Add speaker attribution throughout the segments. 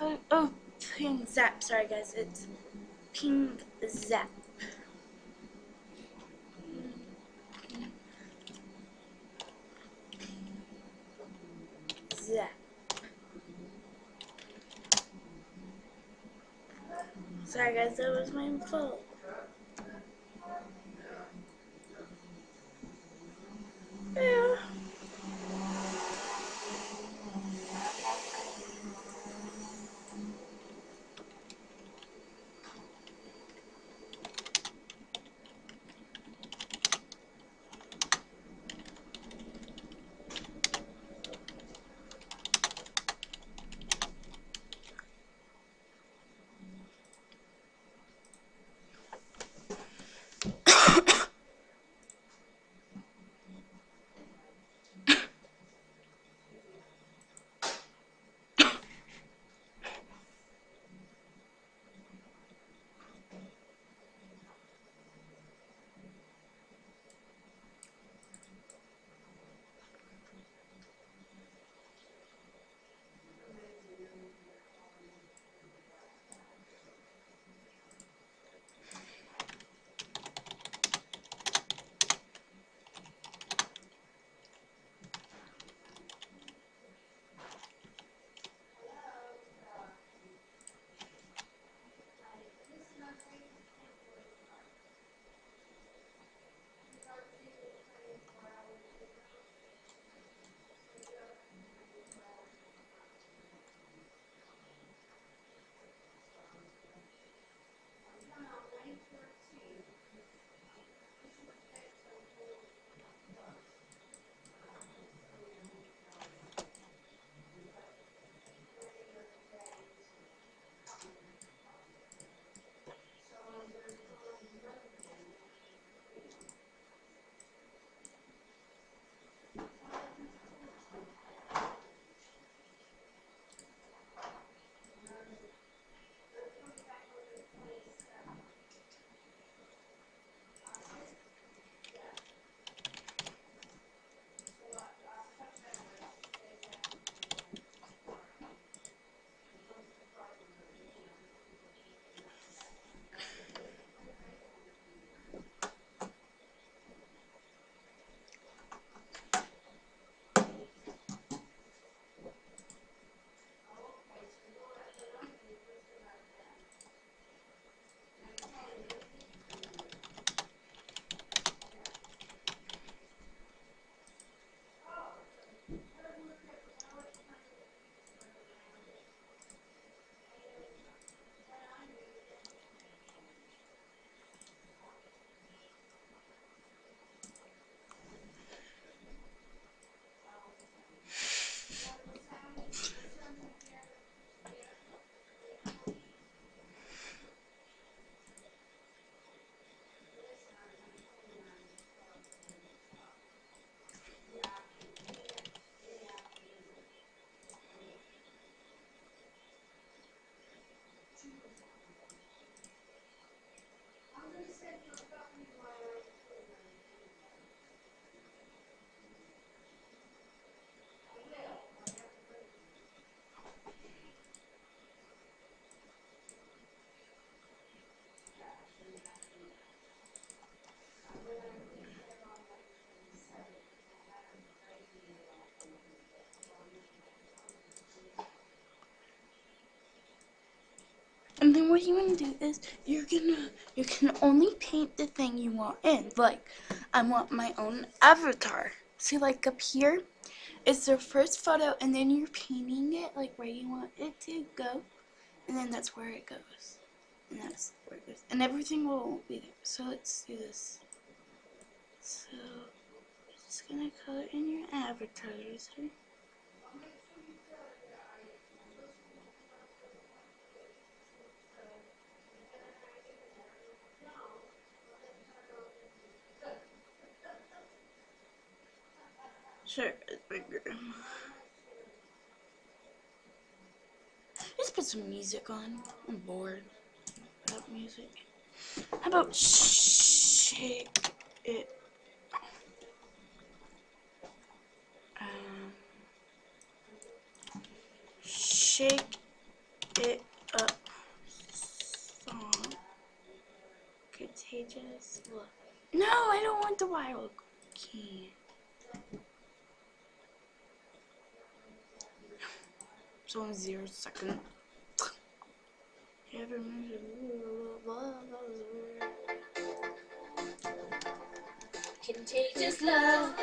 Speaker 1: Oh, ping Zap. Sorry, guys. It's Ping Zap. Zap. Sorry, guys. That was my fault. What you want to do is you're gonna you can only paint the thing you want in. Like I want my own avatar. See like up here, it's the first photo and then you're painting it like where you want it to go. And then that's where it goes. And that's where it goes. And everything will be there. So let's do this. So you're just gonna color in your avatars. Right? circus finger. Let's put some music on. I'm bored without music. How about shake it? Um, shake it up song. Contagious love. No, I don't want the wild key. It's only zero second.
Speaker 2: Contagious love.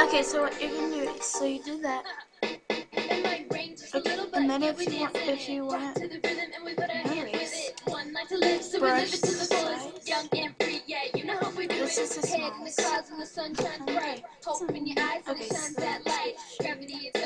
Speaker 1: Okay, so what you're gonna do is so you do that.
Speaker 2: And my range is a
Speaker 1: Okay,
Speaker 2: little
Speaker 1: and then if you want- if you
Speaker 2: it.
Speaker 1: want
Speaker 2: Rock to the rhythm and we put our hands with
Speaker 1: nice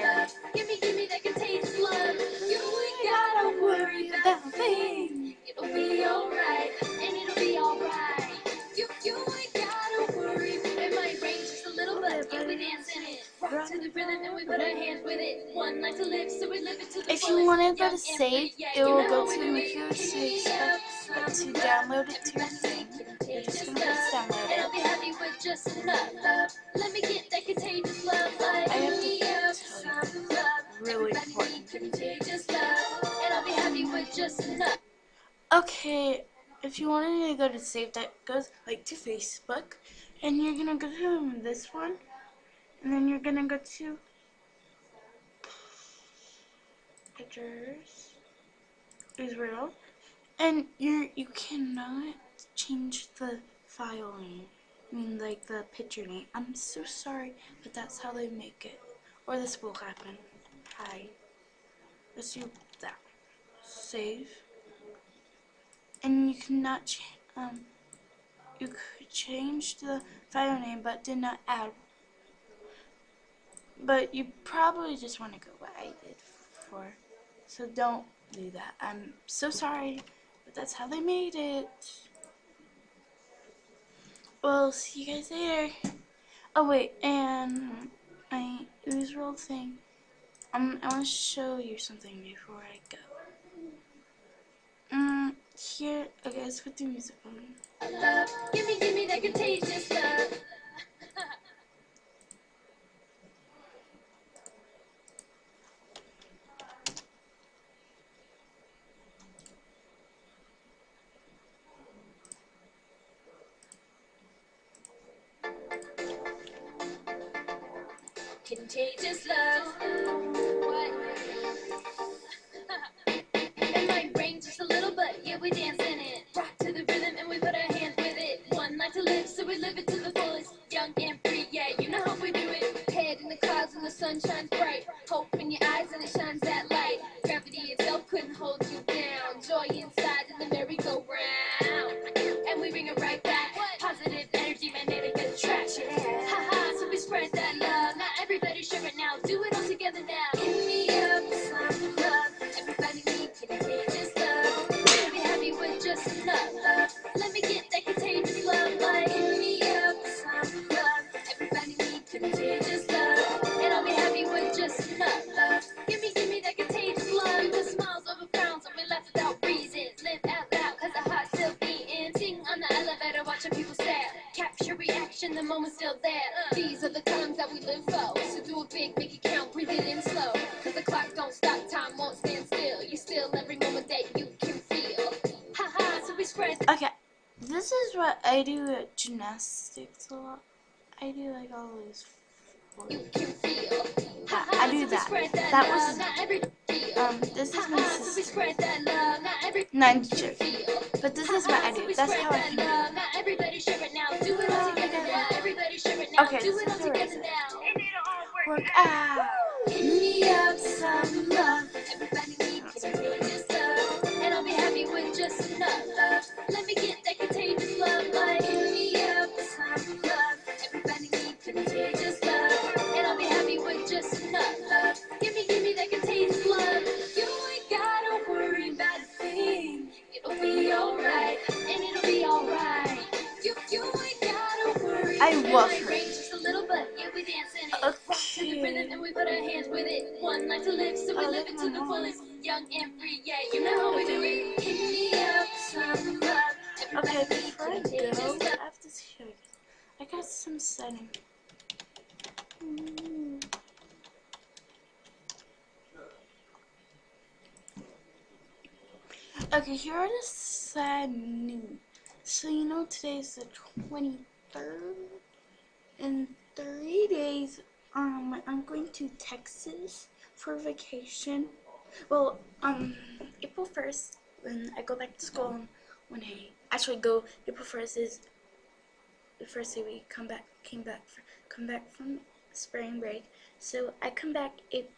Speaker 1: If you want to go to save, it will go to
Speaker 2: we
Speaker 1: the
Speaker 2: do
Speaker 1: computer, so you expect to download it to your thing, you're just gonna
Speaker 2: Contagious
Speaker 1: press download
Speaker 2: I'll
Speaker 1: it.
Speaker 2: be happy with just enough love. Let me get that contagious love. Like,
Speaker 1: I have to tell you, really important.
Speaker 2: need contagious love. And I'll be happy with just enough.
Speaker 1: Okay, if you wanted to go to save, that goes like to Facebook, and you're gonna go to this one, and then you're gonna go to pictures, Israel, and you you cannot change the file name. I mean, like the picture name. I'm so sorry, but that's how they make it, or this will happen. Hi. Let's do that. Save and you cannot um you could change the file name but did not add but you probably just want to go what I did for so don't do that. I'm so sorry but that's how they made it. Well see you guys later. Oh wait and I my Israel thing. Um, I want to show you something before I go. Mm, here, okay, let's put the music on.
Speaker 2: Give me, give me that contagious. Now. Do it all together now. Give me up some love. Everybody needs contagious love. Let me happy with just enough love. Let me get that contagious love. Like, give me up some love. Everybody needs contagious love. And I'll be happy with just enough love. Give me, give me that contagious love. With smiles over frowns and we laugh without reasons. Live out loud cause the heart's still beating. Sing on the elevator, watching people stare. Capture reaction, the moment's still there. These are the times that we live for.
Speaker 1: I do at gymnastics a lot. I do like all those.
Speaker 2: You can feel.
Speaker 1: Yeah, I do that. That was
Speaker 2: not every
Speaker 1: um. This is my
Speaker 2: so
Speaker 1: sister.
Speaker 2: spread that not every
Speaker 1: No, I'm joking. But this is what I do. That's how I
Speaker 2: that
Speaker 1: can do. it.
Speaker 2: love, Not everybody share it now. Do it
Speaker 1: I love her.
Speaker 2: just a little, but yeah, we dance in it. Rock to the rhythm
Speaker 1: Okay.
Speaker 2: and we put our hands with it. One night to live, so we live it to the fullest. Young and free, yeah, you know how we do it. Me up some love.
Speaker 1: Okay, before I go. I have to show you. I got some setting. Mm. Okay, here are the sad news. So you know today's the twenty third. In three days, um, I'm going to Texas for vacation. Well, um, April first, when I go back to school, when I actually go, April first is the first day we come back, came back, come back from spring break. So I come back April,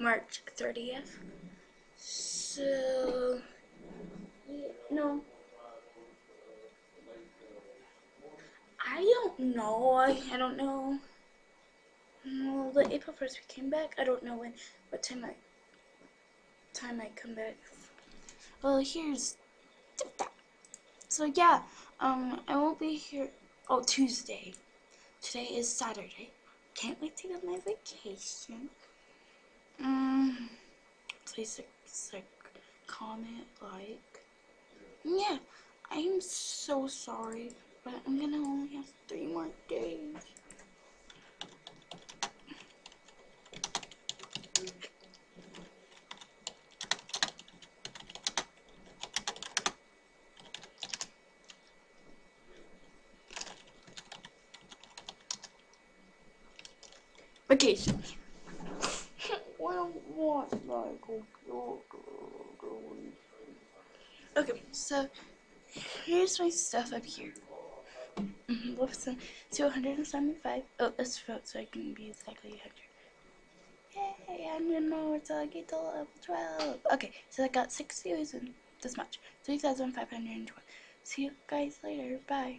Speaker 1: March thirtieth. So yeah, no. I don't know. I, I don't know. No, the April first we came back. I don't know when what time I time I come back. Well, here's so yeah. Um, I won't be here. Oh, Tuesday. Today is Saturday. Can't wait to on my vacation. Um, please like, comment, like. Yeah, I'm so sorry, but I'm gonna only have three more days. Want Michael Okay, so here's my stuff up here. Mm-hmm, listen, 275. Oh, let's vote so I can be exactly 100. Yay, I'm gonna know until I get to level 12. Okay, so I got six views and this much. 3,512. See you guys later. Bye.